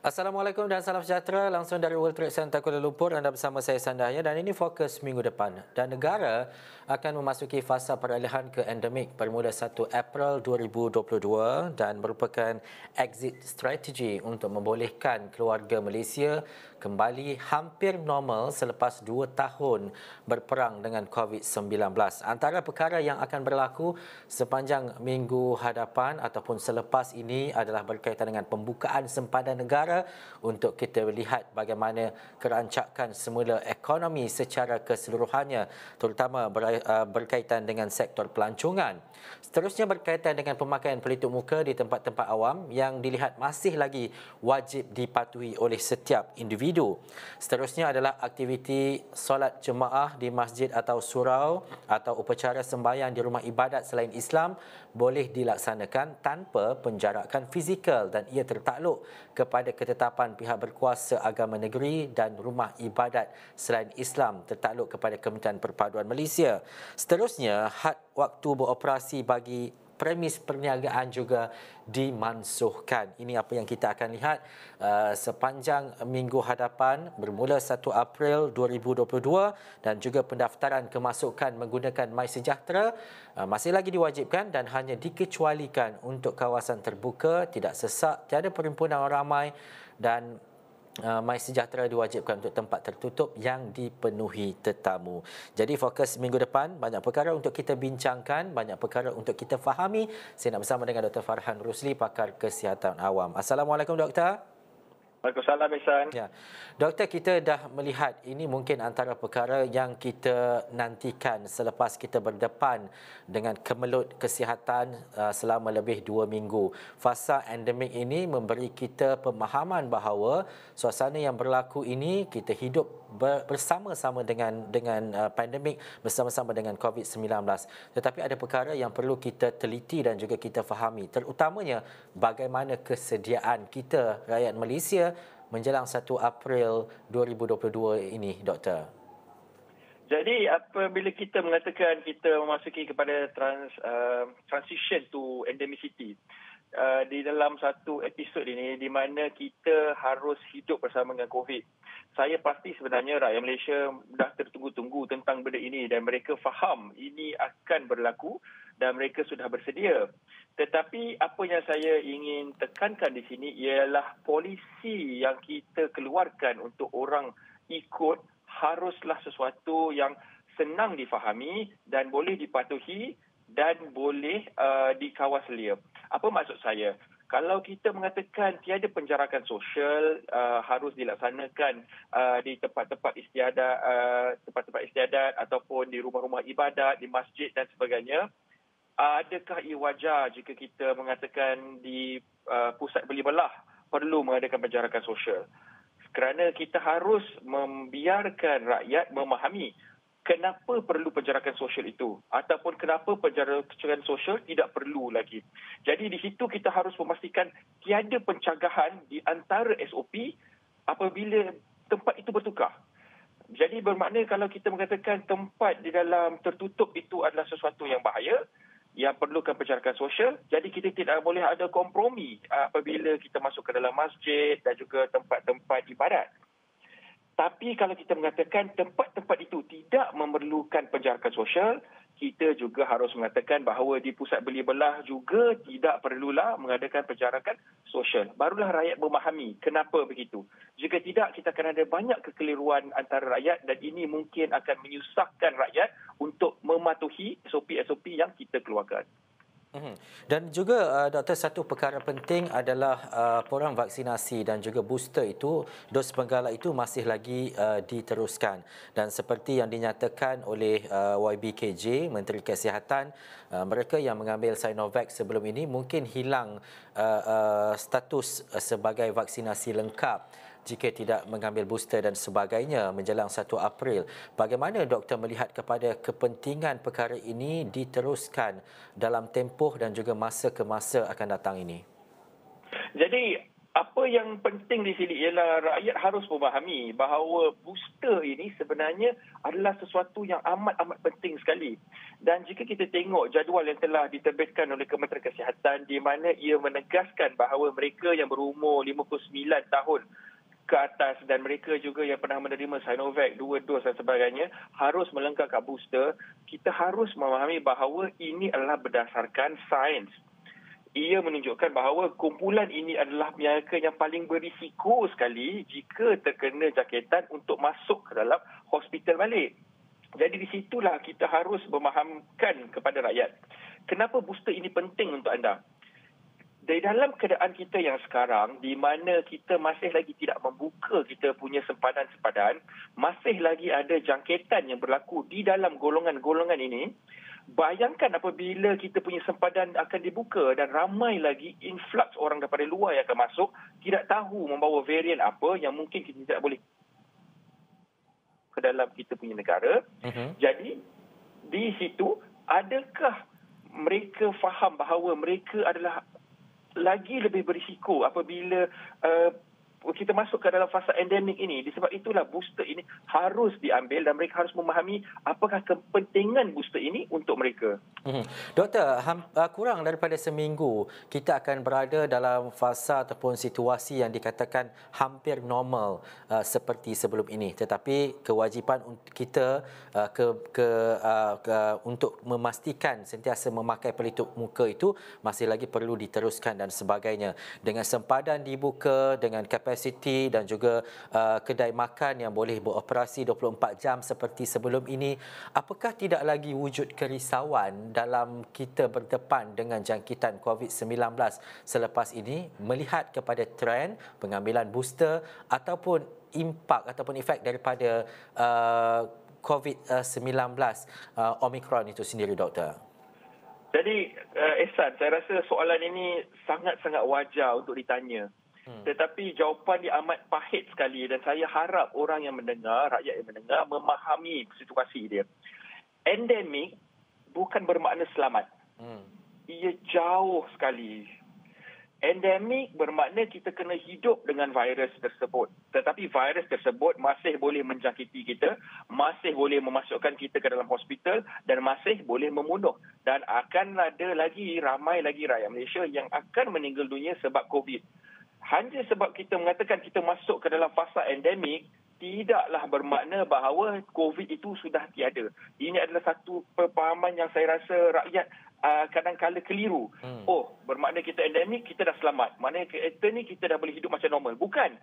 Assalamualaikum dan salam sejahtera langsung dari World Trade Center Kuala Lumpur. Anda bersama saya Sandahya dan ini fokus minggu depan. Dan negara akan memasuki fasa peralihan ke endemik bermula 1 April 2022 dan merupakan exit strategy untuk membolehkan keluarga Malaysia kembali hampir normal selepas dua tahun berperang dengan COVID-19. Antara perkara yang akan berlaku sepanjang minggu hadapan ataupun selepas ini adalah berkaitan dengan pembukaan sempadan negara negara untuk kita lihat bagaimana kerancakan semula ekonomi secara keseluruhannya terutama uh, berkaitan dengan sektor pelancongan. Seterusnya berkaitan dengan pemakaian pelitup muka di tempat-tempat awam yang dilihat masih lagi wajib dipatuhi oleh setiap individu. Seterusnya adalah aktiviti solat jemaah di masjid atau surau atau upacara sembahyang di rumah ibadat selain Islam boleh dilaksanakan tanpa penjarakan fizikal dan ia tertakluk kepada ketetapan pihak berkuasa agama negeri dan rumah ibadat selain Islam tertakluk kepada Kementerian Perpaduan Malaysia. Seterusnya, had waktu beroperasi bagi premis perniagaan juga dimansuhkan. Ini apa yang kita akan lihat uh, sepanjang minggu hadapan bermula 1 April 2022 dan juga pendaftaran kemasukan menggunakan MySejahtera uh, masih lagi diwajibkan dan hanya dikecualikan untuk kawasan terbuka, tidak sesak, tiada perhimpunan orang ramai dan uh, My Sejahtera diwajibkan untuk tempat tertutup yang dipenuhi tetamu. Jadi fokus minggu depan banyak perkara untuk kita bincangkan, banyak perkara untuk kita fahami. Saya nak bersama dengan Dr. Farhan Rusli, pakar kesihatan awam. Assalamualaikum doktor. Waalaikumsalam Ihsan. Ya. Doktor kita dah melihat ini mungkin antara perkara yang kita nantikan selepas kita berdepan dengan kemelut kesihatan uh, selama lebih dua minggu. Fasa endemik ini memberi kita pemahaman bahawa suasana yang berlaku ini kita hidup bersama-sama dengan dengan uh, pandemik bersama-sama dengan COVID-19. Tetapi ada perkara yang perlu kita teliti dan juga kita fahami terutamanya bagaimana kesediaan kita rakyat Malaysia menjelang 1 April 2022 ini, Doktor? Jadi apabila kita mengatakan kita memasuki kepada trans, uh, transition to endemicity, uh, di dalam satu episod ini di mana kita harus hidup bersama dengan COVID. Saya pasti sebenarnya rakyat Malaysia dah tertunggu-tunggu tentang benda ini dan mereka faham ini akan berlaku dan mereka sudah bersedia. Tetapi apa yang saya ingin tekankan di sini ialah polisi yang kita keluarkan untuk orang ikut haruslah sesuatu yang senang difahami dan boleh dipatuhi dan boleh uh, dikawal selia. Apa maksud saya? Kalau kita mengatakan tiada penjarakan sosial uh, harus dilaksanakan uh, di tempat-tempat istiadat, uh, tempat-tempat istiadat ataupun di rumah-rumah ibadat, di masjid dan sebagainya, adakah ia wajar jika kita mengatakan di uh, pusat beli belah perlu mengadakan penjarakan sosial? Kerana kita harus membiarkan rakyat memahami kenapa perlu penjarakan sosial itu ataupun kenapa penjarakan sosial tidak perlu lagi. Jadi di situ kita harus memastikan tiada pencagahan di antara SOP apabila tempat itu bertukar. Jadi bermakna kalau kita mengatakan tempat di dalam tertutup itu adalah sesuatu yang bahaya, yang perlukan penjarakan sosial. Jadi kita tidak boleh ada kompromi apabila kita masuk ke dalam masjid dan juga tempat-tempat ibadat. Tapi kalau kita mengatakan tempat-tempat itu tidak memerlukan penjarakan sosial, kita juga harus mengatakan bahawa di pusat beli belah juga tidak perlulah mengadakan penjarakan sosial. Barulah rakyat memahami kenapa begitu. Jika tidak, kita akan ada banyak kekeliruan antara rakyat dan ini mungkin akan menyusahkan rakyat untuk mematuhi SOP-SOP yang kita keluarkan. Mhm. Dan juga uh, doktor satu perkara penting adalah uh, program vaksinasi dan juga booster itu dos penggalak itu masih lagi uh, diteruskan dan seperti yang dinyatakan oleh uh, YBKJ Menteri Kesihatan uh, mereka yang mengambil Sinovac sebelum ini mungkin hilang uh, uh, status uh, sebagai vaksinasi lengkap jika tidak mengambil booster dan sebagainya menjelang 1 April. Bagaimana doktor melihat kepada kepentingan perkara ini diteruskan dalam tempoh dan juga masa ke masa akan datang ini? Jadi apa yang penting di sini ialah rakyat harus memahami bahawa booster ini sebenarnya adalah sesuatu yang amat-amat penting sekali. Dan jika kita tengok jadual yang telah diterbitkan oleh Kementerian Kesihatan di mana ia menegaskan bahawa mereka yang berumur 59 tahun ke atas dan mereka juga yang pernah menerima Sinovac dua dos dan sebagainya harus melengkapkan booster, kita harus memahami bahawa ini adalah berdasarkan sains ia menunjukkan bahawa kumpulan ini adalah mereka yang paling berisiko sekali jika terkena jangkitan untuk masuk ke dalam hospital balik. Jadi di situlah kita harus memahamkan kepada rakyat. Kenapa booster ini penting untuk anda? Di dalam keadaan kita yang sekarang, di mana kita masih lagi tidak membuka kita punya sempadan-sempadan, masih lagi ada jangkitan yang berlaku di dalam golongan-golongan ini, Bayangkan apabila kita punya sempadan akan dibuka dan ramai lagi influx orang daripada luar yang akan masuk, tidak tahu membawa varian apa yang mungkin kita tidak boleh ke dalam kita punya negara. Uh-huh. Jadi, di situ, adakah mereka faham bahawa mereka adalah lagi lebih berisiko apabila uh, kita masuk ke dalam fasa endemik ini. Disebab itulah booster ini harus diambil dan mereka harus memahami apakah kepentingan booster ini untuk mereka. Hmm. Doktor, uh, kurang daripada seminggu kita akan berada dalam fasa ataupun situasi yang dikatakan hampir normal uh, seperti sebelum ini. Tetapi kewajipan kita uh, ke, ke, uh, ke untuk memastikan sentiasa memakai pelitup muka itu masih lagi perlu diteruskan dan sebagainya. Dengan sempadan dibuka dengan capacity dan juga uh, kedai makan yang boleh beroperasi 24 jam seperti sebelum ini apakah tidak lagi wujud kerisauan dalam kita berdepan dengan jangkitan COVID-19 selepas ini melihat kepada trend pengambilan booster ataupun impak ataupun efek daripada uh, COVID-19 uh, Omicron itu sendiri doktor jadi uh, Ehsan saya rasa soalan ini sangat-sangat wajar untuk ditanya Hmm. Tetapi jawapan dia amat pahit sekali dan saya harap orang yang mendengar, rakyat yang mendengar memahami situasi dia. Endemik bukan bermakna selamat. Hmm. Ia jauh sekali. Endemik bermakna kita kena hidup dengan virus tersebut. Tetapi virus tersebut masih boleh menjangkiti kita, masih boleh memasukkan kita ke dalam hospital dan masih boleh membunuh. Dan akan ada lagi, ramai lagi rakyat Malaysia yang akan meninggal dunia sebab COVID hanya sebab kita mengatakan kita masuk ke dalam fasa endemik tidaklah bermakna bahawa COVID itu sudah tiada. Ini adalah satu pemahaman yang saya rasa rakyat uh, kadang-kadang keliru. Hmm. Oh, bermakna kita endemik, kita dah selamat. Maknanya kita ni kita dah boleh hidup macam normal. Bukan.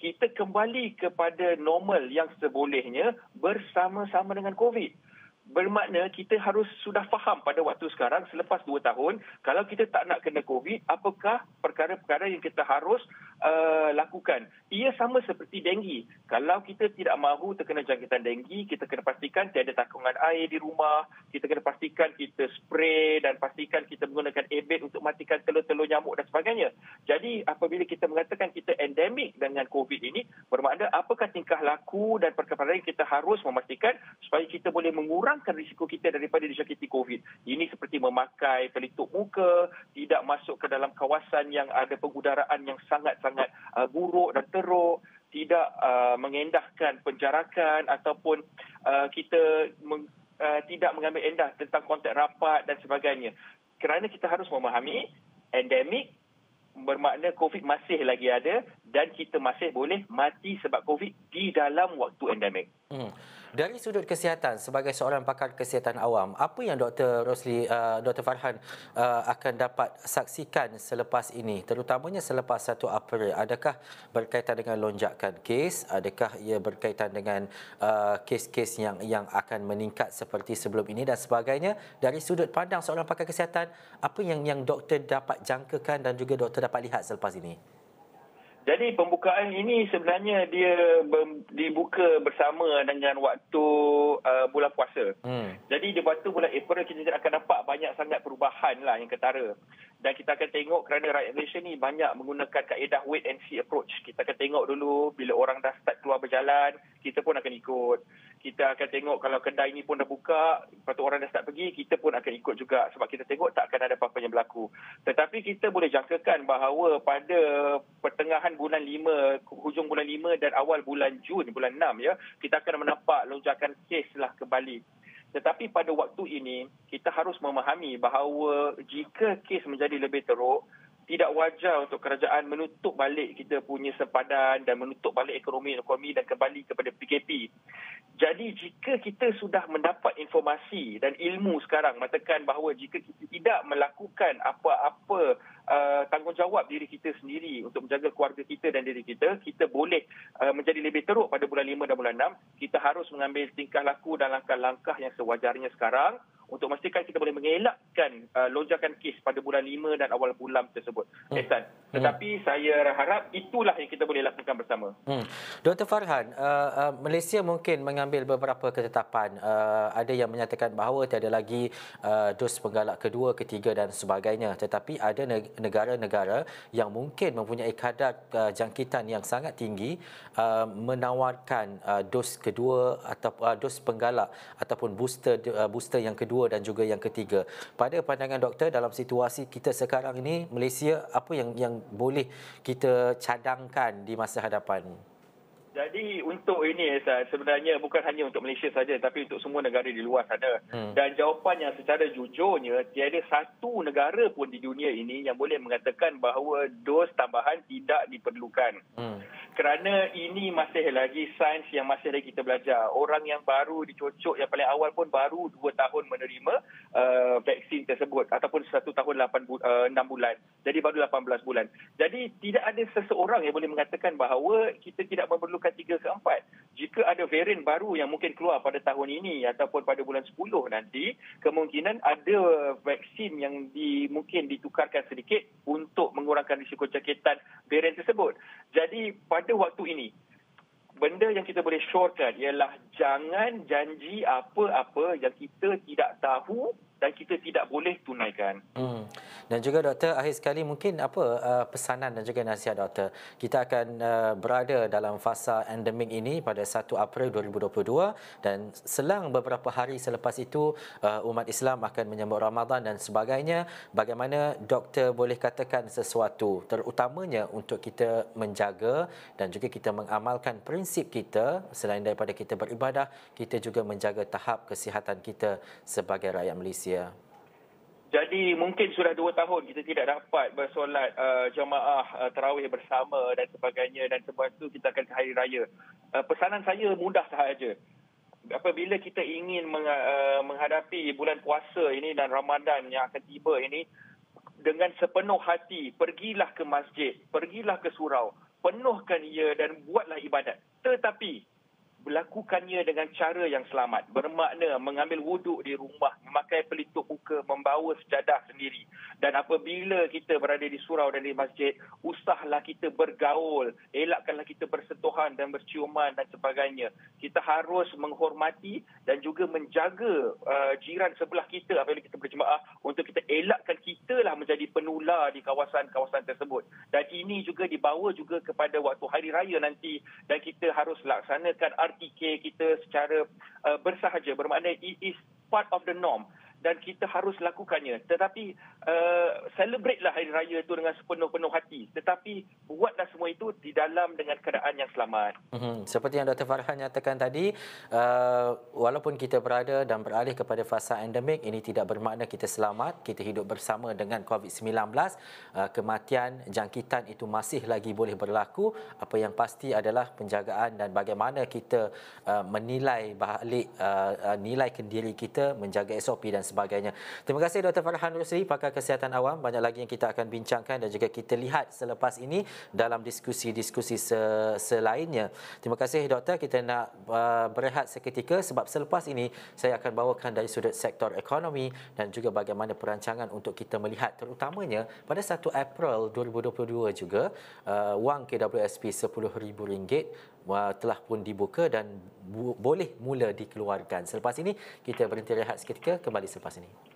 Kita kembali kepada normal yang sebolehnya bersama-sama dengan COVID bermakna kita harus sudah faham pada waktu sekarang selepas dua tahun kalau kita tak nak kena COVID apakah perkara-perkara yang kita harus uh, lakukan. Ia sama seperti denggi kalau kita tidak mahu terkena jangkitan denggi kita kena pastikan tiada takungan air di rumah. Kita kena pastikan kita spray dan pastikan kita menggunakan ebet untuk matikan telur-telur nyamuk dan sebagainya. Jadi apabila kita mengatakan kita endemik dengan COVID ini bermakna apakah tingkah laku dan perkara-perkara yang kita harus memastikan supaya kita boleh mengurang mengurangkan risiko kita daripada dijangkiti COVID. Ini seperti memakai pelitup muka, tidak masuk ke dalam kawasan yang ada pengudaraan yang sangat-sangat uh, buruk dan teruk, tidak uh, mengendahkan penjarakan ataupun uh, kita meng, uh, tidak mengambil endah tentang kontak rapat dan sebagainya. Kerana kita harus memahami endemik bermakna COVID masih lagi ada dan kita masih boleh mati sebab COVID di dalam waktu endemik. Hmm. Dari sudut kesihatan sebagai seorang pakar kesihatan awam, apa yang Dr. Rosli, uh, Dr. Farhan uh, akan dapat saksikan selepas ini, terutamanya selepas 1 April? Adakah berkaitan dengan lonjakan kes? Adakah ia berkaitan dengan uh, kes-kes yang yang akan meningkat seperti sebelum ini dan sebagainya? Dari sudut pandang seorang pakar kesihatan, apa yang yang doktor dapat jangkakan dan juga doktor dapat lihat selepas ini? Jadi pembukaan ini sebenarnya dia dibuka bersama dengan waktu uh, bulan puasa. Hmm. Jadi di waktu bulan April kita akan nampak banyak sangat perubahan lah yang ketara. Dan kita akan tengok kerana rakyat Malaysia ni banyak menggunakan kaedah wait and see approach. Kita akan tengok dulu bila orang dah start keluar berjalan, kita pun akan ikut. Kita akan tengok kalau kedai ini pun dah buka, lepas tu orang dah start pergi, kita pun akan ikut juga sebab kita tengok tak akan ada apa-apa yang berlaku. Tetapi kita boleh jangkakan bahawa pada pertengahan bulan 5, hujung bulan 5 dan awal bulan Jun, bulan 6 ya, kita akan menampak lonjakan kes lah kembali. Tetapi pada waktu ini, kita harus memahami bahawa jika kes menjadi lebih teruk, tidak wajar untuk kerajaan menutup balik kita punya sempadan dan menutup balik ekonomi-ekonomi dan kembali kepada PKP. Jadi jika kita sudah mendapat informasi dan ilmu sekarang mengatakan bahawa jika kita tidak melakukan apa-apa uh, tanggungjawab diri kita sendiri untuk menjaga keluarga kita dan diri kita, kita boleh uh, menjadi lebih teruk pada bulan 5 dan bulan 6. Kita harus mengambil tingkah laku dan langkah-langkah yang sewajarnya sekarang untuk memastikan kita boleh mengelakkan uh, lonjakan kes pada bulan 5 dan awal bulan tersebut. Hmm. Ehsan. Hmm. Tetapi hmm. saya harap itulah yang kita boleh lakukan bersama. Hmm. Dr. Farhan, uh, uh, Malaysia mungkin mengambil beberapa ketetapan. Uh, ada yang menyatakan bahawa tiada lagi uh, dos penggalak kedua, ketiga dan sebagainya. Tetapi ada negara-negara yang mungkin mempunyai kadar uh, jangkitan yang sangat tinggi uh, menawarkan uh, dos kedua atau uh, dos penggalak ataupun booster uh, booster yang kedua kedua dan juga yang ketiga. Pada pandangan doktor dalam situasi kita sekarang ini Malaysia apa yang yang boleh kita cadangkan di masa hadapan? Jadi untuk ini sebenarnya bukan hanya untuk Malaysia saja tapi untuk semua negara di luar sana. Hmm. Dan jawapannya secara jujurnya tiada satu negara pun di dunia ini yang boleh mengatakan bahawa dos tambahan tidak diperlukan. Hmm. Kerana ini masih lagi sains yang masih lagi kita belajar. Orang yang baru dicocok yang paling awal pun baru 2 tahun menerima uh, vaksin tersebut ataupun 1 tahun 8 bu- uh, 6 bulan. Jadi baru 18 bulan. Jadi tidak ada seseorang yang boleh mengatakan bahawa kita tidak memerlukan memerlukan tiga ke empat. Jika ada varian baru yang mungkin keluar pada tahun ini ataupun pada bulan 10 nanti, kemungkinan ada vaksin yang di, mungkin ditukarkan sedikit untuk mengurangkan risiko jangkitan varian tersebut. Jadi pada waktu ini, benda yang kita boleh syorkan ialah jangan janji apa-apa yang kita tidak tahu dan kita tidak boleh tunaikan. Hmm. Dan juga doktor akhir sekali mungkin apa uh, pesanan dan juga nasihat doktor. Kita akan uh, berada dalam fasa endemik ini pada 1 April 2022 dan selang beberapa hari selepas itu uh, umat Islam akan menyambut Ramadan dan sebagainya. Bagaimana doktor boleh katakan sesuatu terutamanya untuk kita menjaga dan juga kita mengamalkan prinsip kita selain daripada kita beribadah, kita juga menjaga tahap kesihatan kita sebagai rakyat Malaysia. Jadi mungkin sudah dua tahun kita tidak dapat bersolat uh, jamaah uh, terawih bersama dan sebagainya dan sebab itu kita akan ke hari raya. Uh, pesanan saya mudah sahaja. Apabila kita ingin meng, uh, menghadapi bulan puasa ini dan Ramadan yang akan tiba ini dengan sepenuh hati pergilah ke masjid, pergilah ke surau, penuhkan ia dan buatlah ibadat. Tetapi melakukannya dengan cara yang selamat. Bermakna mengambil wuduk di rumah, memakai pelitup muka, membawa sejadah sendiri. Dan apabila kita berada di surau dan di masjid, usahlah kita bergaul, elakkanlah kita bersentuhan dan berciuman dan sebagainya. Kita harus menghormati dan juga menjaga uh, jiran sebelah kita apabila kita berjemaah untuk kita elakkan kita lah menjadi penular di kawasan-kawasan tersebut. Dan ini juga dibawa juga kepada waktu hari raya nanti dan kita harus laksanakan RTK kita secara uh, bersahaja. Bermakna it is part of the norm dan kita harus lakukannya. Tetapi uh, celebrate lah hari raya itu dengan sepenuh-penuh hati. Tetapi buatlah semua itu di dalam dengan keadaan yang selamat. Mm-hmm. Seperti yang Dr. Farhan nyatakan tadi, uh, walaupun kita berada dan beralih kepada fasa endemik, ini tidak bermakna kita selamat. Kita hidup bersama dengan COVID-19. Uh, kematian, jangkitan itu masih lagi boleh berlaku. Apa yang pasti adalah penjagaan dan bagaimana kita uh, menilai balik uh, nilai kendiri kita, menjaga SOP dan sebagainya. Terima kasih Dr. Farhan Rusli, pakar kesihatan awam. Banyak lagi yang kita akan bincangkan dan juga kita lihat selepas ini dalam diskusi-diskusi selainnya. Terima kasih Doktor. Kita nak uh, berehat seketika sebab selepas ini saya akan bawakan dari sudut sektor ekonomi dan juga bagaimana perancangan untuk kita melihat terutamanya pada 1 April 2022 juga uh, wang KWSP RM10,000 uh, telah pun dibuka dan bu- boleh mula dikeluarkan. Selepas ini kita berhenti rehat seketika kembali selepas ini.